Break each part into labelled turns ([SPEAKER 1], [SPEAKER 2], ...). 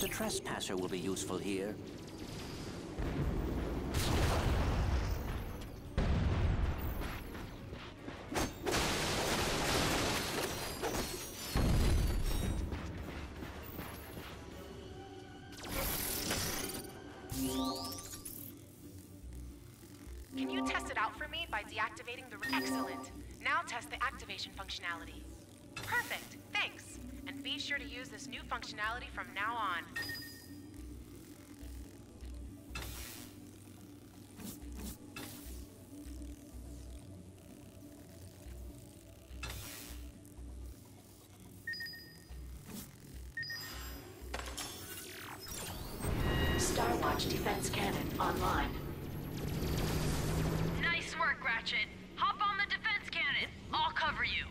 [SPEAKER 1] The trespasser will be useful here.
[SPEAKER 2] Can you test it out for me by deactivating the... Excellent. Now test the activation functionality. Perfect, thanks. And be sure to use this new functionality from now on.
[SPEAKER 3] Starwatch defense cannon online.
[SPEAKER 4] Nice work, Ratchet. Hop on the defense cannon. I'll cover you.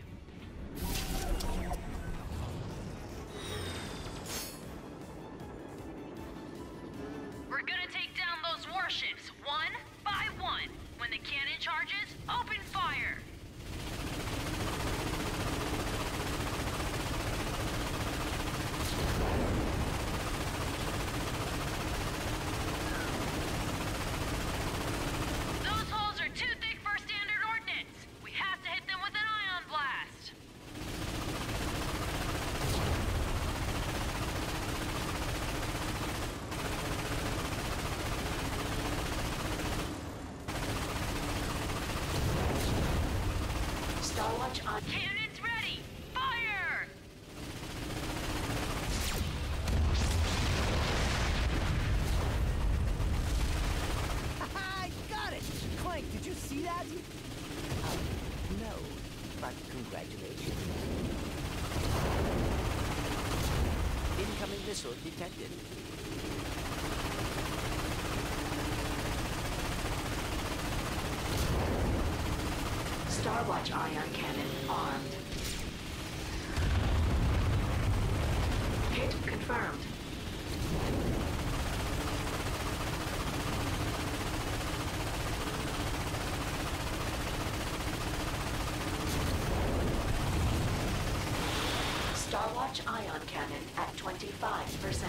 [SPEAKER 3] Starwatch on.
[SPEAKER 4] Cannons ready. Fire!
[SPEAKER 5] I got it! Clank, did you see that? Oh, no, but congratulations.
[SPEAKER 1] Incoming missile detected.
[SPEAKER 3] Starwatch ion cannon armed. Hit confirmed. Starwatch ion cannon at 25%.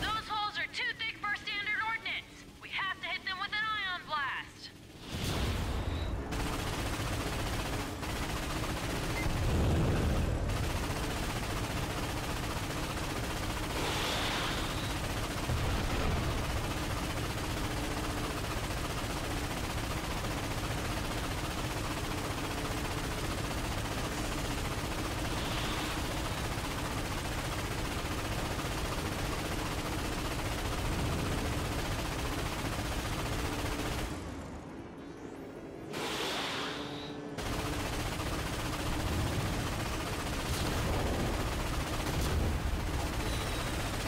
[SPEAKER 4] Those holes are too thick for standard ordnance. We have to hit them with an ion blast.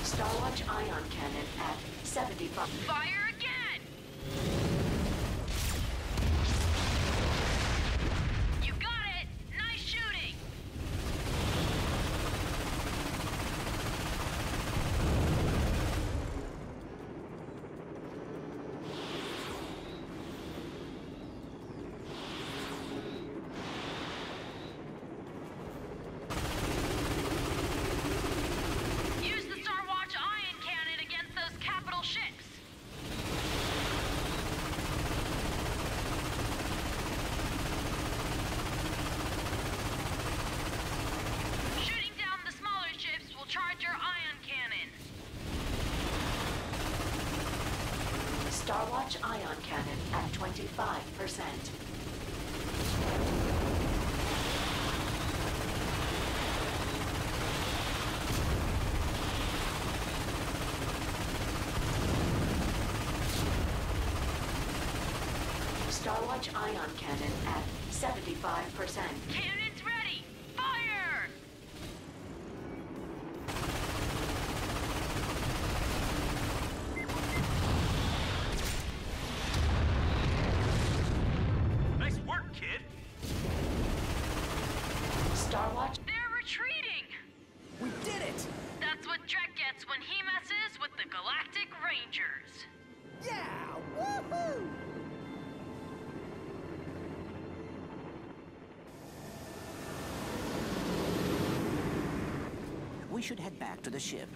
[SPEAKER 3] Starwatch ion cannon at 75.
[SPEAKER 4] Fire again! You got it! Nice shooting! Use the Starwatch ion cannon against those capital ships. Shooting down the smaller ships will charge your ion cannon.
[SPEAKER 3] Starwatch ion cannon at 25%. Starwatch ion cannon at 75%.
[SPEAKER 4] Cannons Gets when
[SPEAKER 1] he messes with the Galactic Rangers. Yeah!
[SPEAKER 6] Woohoo! We should head back to the ship.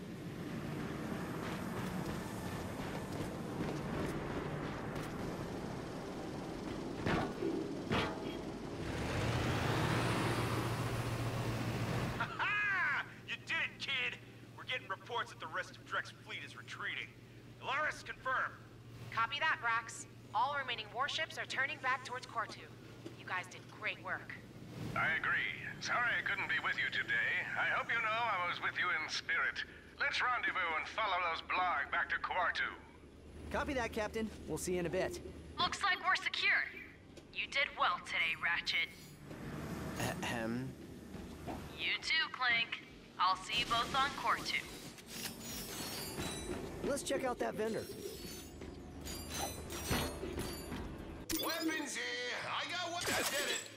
[SPEAKER 6] Reports that the rest of Drek's fleet is retreating. Elaris, confirm.
[SPEAKER 2] Copy that, Brax. All remaining warships are turning back towards Quartu. You guys did great work.
[SPEAKER 7] I agree. Sorry I couldn't be with you today. I hope you know I was with you in spirit. Let's rendezvous and follow those blarg back to Quartu.
[SPEAKER 5] Copy that, Captain. We'll see you in a bit.
[SPEAKER 4] Looks like we're secure. You did well today, Ratchet.
[SPEAKER 5] Ahem.
[SPEAKER 4] You too, Clank. I'll see you both on Quartu.
[SPEAKER 5] Let's check out that vendor.
[SPEAKER 8] Weapons here! I got what I did it!